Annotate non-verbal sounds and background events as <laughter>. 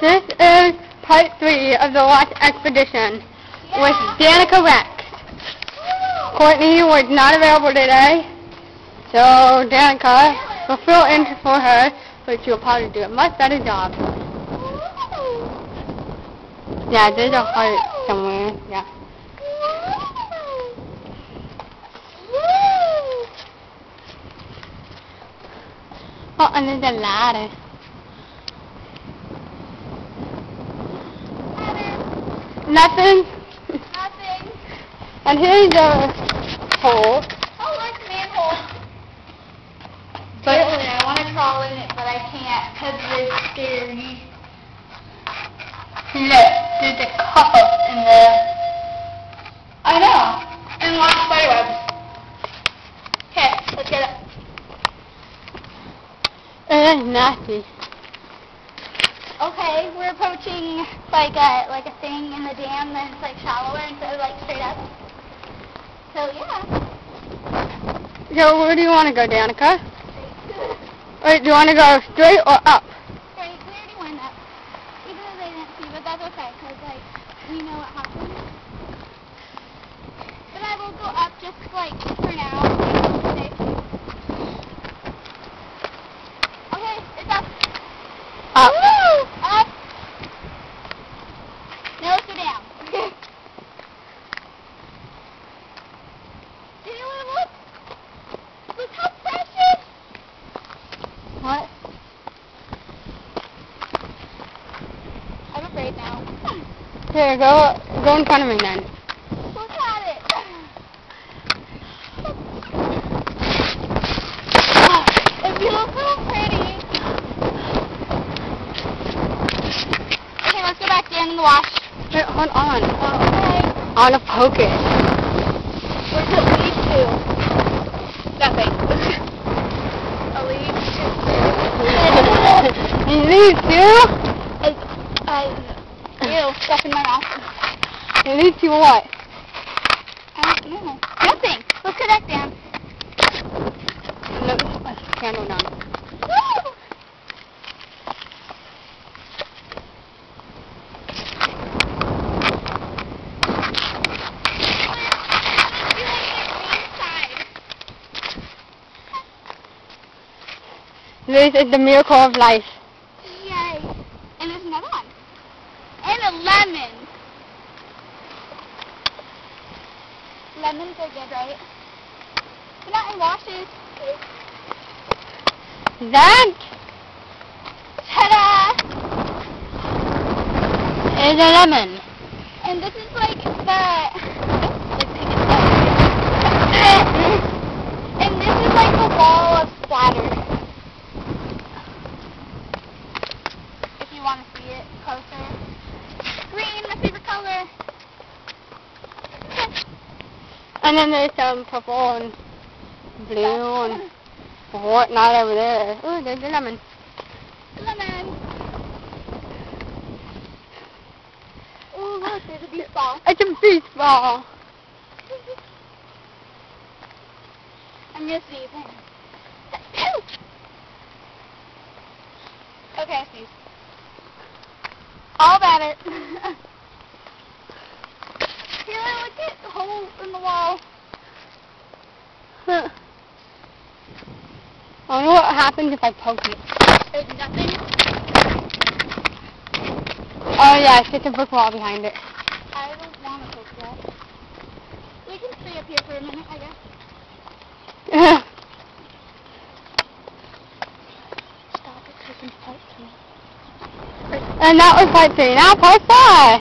This is part three of the Lost Expedition with Danika Rex. Cortney was not available today, so Danika will fill in for her, but she'll probably do a much better job. Yeah, there's a heart somewhere. Yeah. Oh, and there's a ladder. Nothing. Nothing. And here's a hole. Oh, look, manhole. But I want to crawl in it, but I can't because it's scary. look, there's a couple in there. I know. And lots of spider webs. Okay, let's get it. Uh, it's nasty. Okay, we're approaching like a like a thing in the dam that's like shallower instead of like straight up. So yeah. So where do you want to go, Danika? Wait, do you want to go straight or up? Straight. We already went up. Even though they didn't see, but that's okay because like we know what happened. But I will go up just like for now. Okay. Okay, it's up. Up. Woo! Up. Now let's go down. Taylor, look. Look how precious. What? I'm afraid now. Here, go, go in front of me then. Look at it. It feels so pretty. Okay, let's go back down in the wash. Wait, hold on. Okay. I want to poke it. Where's it lead to? Nothing. <laughs> A lead to. <laughs> you need to? Ew, stuff in my mouth. You need to what? I don't know. Nothing. Let's go back down. Let me candle down. This is the miracle of life. Yay. And there's another one. And a lemon. Lemons are good, right? They're not in washes. That Ta-da! is a lemon. And this is like the... <laughs> And this is like the wall of splatter. If you want to see it closer. And then there's some purple and blue and whatnot over there. Ooh, there's a lemon. Lemon. Ooh, look, there's a beach ball. It's a beach ball. I'm gonna sneeze. okay, sneeze. All about it. <laughs> Look at the hole in the wall. Huh. I wonder what happens if I poke it. There's nothing. Oh yeah, it's just a brick wall behind it. I don't want to poke that. We can stay up here for a minute, I guess. Stop it, taking part three. and that was part three. Now part four.